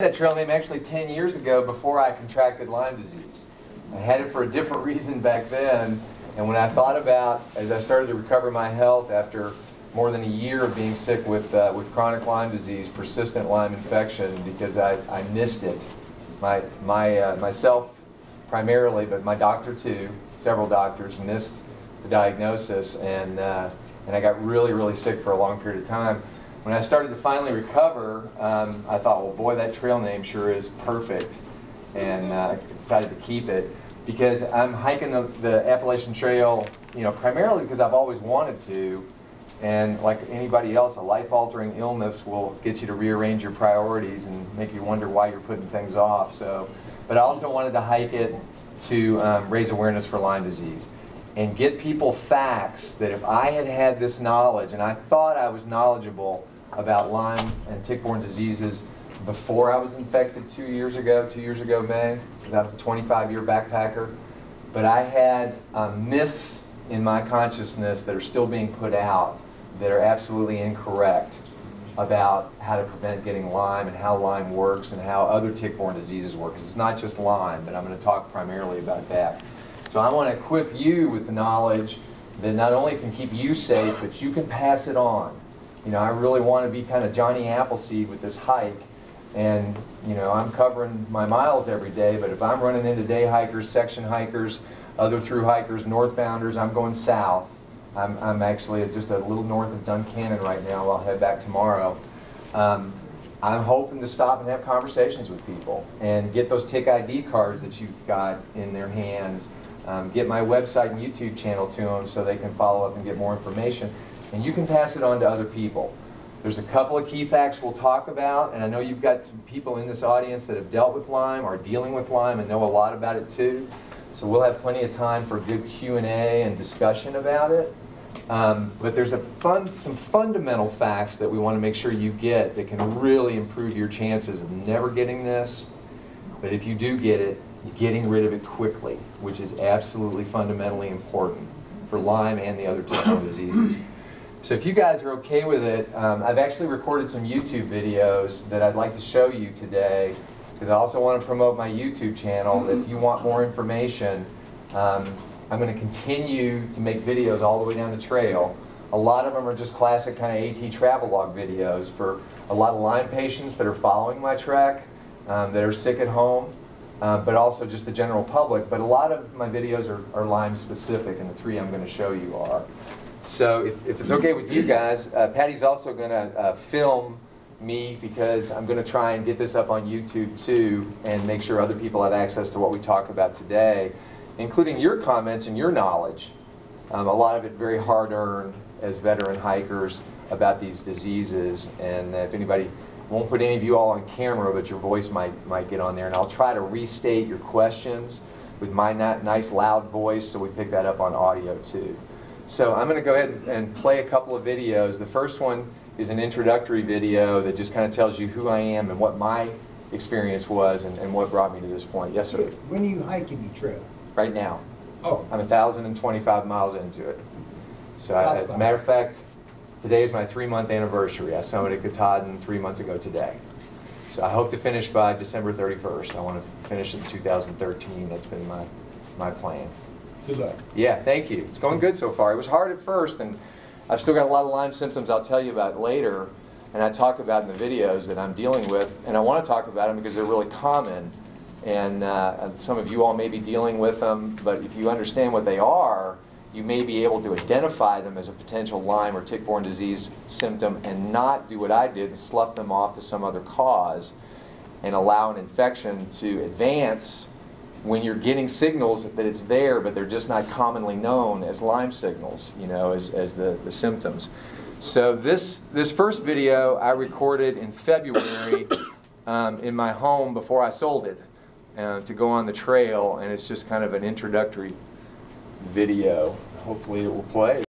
that trail name actually 10 years ago before I contracted Lyme disease. I had it for a different reason back then, and when I thought about, as I started to recover my health after more than a year of being sick with, uh, with chronic Lyme disease, persistent Lyme infection, because I, I missed it. My, my, uh, myself primarily, but my doctor too, several doctors missed the diagnosis, and, uh, and I got really, really sick for a long period of time. When I started to finally recover, um, I thought, well, boy, that trail name sure is perfect, and uh, I decided to keep it because I'm hiking the, the Appalachian Trail, you know, primarily because I've always wanted to, and like anybody else, a life-altering illness will get you to rearrange your priorities and make you wonder why you're putting things off. So, but I also wanted to hike it to um, raise awareness for Lyme disease and get people facts that if I had had this knowledge, and I thought I was knowledgeable about Lyme and tick-borne diseases before I was infected two years ago, two years ago May, because I'm a 25-year backpacker. But I had um, myths in my consciousness that are still being put out that are absolutely incorrect about how to prevent getting Lyme and how Lyme works and how other tick-borne diseases work. It's not just Lyme, but I'm going to talk primarily about that. So I want to equip you with the knowledge that not only can keep you safe, but you can pass it on. You know, I really want to be kind of Johnny Appleseed with this hike. And, you know, I'm covering my miles every day, but if I'm running into day hikers, section hikers, other through hikers, northbounders, I'm going south. I'm, I'm actually just a little north of Duncannon right now. I'll head back tomorrow. Um, I'm hoping to stop and have conversations with people and get those tick ID cards that you've got in their hands. Um, get my website and YouTube channel to them so they can follow up and get more information and you can pass it on to other people. There's a couple of key facts we'll talk about, and I know you've got some people in this audience that have dealt with Lyme, are dealing with Lyme, and know a lot about it too. So we'll have plenty of time for good Q&A and discussion about it. Um, but there's fun, some fundamental facts that we want to make sure you get that can really improve your chances of never getting this. But if you do get it, getting rid of it quickly, which is absolutely fundamentally important for Lyme and the other tick-borne diseases. So if you guys are okay with it, um, I've actually recorded some YouTube videos that I'd like to show you today because I also want to promote my YouTube channel. If you want more information, um, I'm going to continue to make videos all the way down the trail. A lot of them are just classic kind of AT travel videos for a lot of Lyme patients that are following my track, um, that are sick at home, uh, but also just the general public. But a lot of my videos are, are Lyme specific, and the three I'm going to show you are. So if, if it's okay with you guys, uh, Patty's also going to uh, film me because I'm going to try and get this up on YouTube too and make sure other people have access to what we talk about today, including your comments and your knowledge. Um, a lot of it very hard earned as veteran hikers about these diseases. And if anybody won't put any of you all on camera, but your voice might, might get on there. And I'll try to restate your questions with my nice loud voice so we pick that up on audio too. So I'm going to go ahead and play a couple of videos. The first one is an introductory video that just kind of tells you who I am and what my experience was and, and what brought me to this point. Yes, sir? When are you hiking the trail? Right now. Oh. I'm 1,025 miles into it. So I, as a matter of fact, today is my three-month anniversary. I summited Katahdin three months ago today. So I hope to finish by December 31st. I want to finish in 2013. That's been my, my plan. Good luck. Yeah, thank you. It's going good so far. It was hard at first, and I've still got a lot of Lyme symptoms I'll tell you about later, and I talk about in the videos that I'm dealing with, and I want to talk about them because they're really common, and uh, some of you all may be dealing with them, but if you understand what they are, you may be able to identify them as a potential Lyme or tick-borne disease symptom and not do what I did and slough them off to some other cause and allow an infection to advance when you're getting signals that it's there, but they're just not commonly known as Lyme signals, you know, as, as the, the symptoms. So this, this first video I recorded in February um, in my home before I sold it uh, to go on the trail, and it's just kind of an introductory video. Hopefully it will play.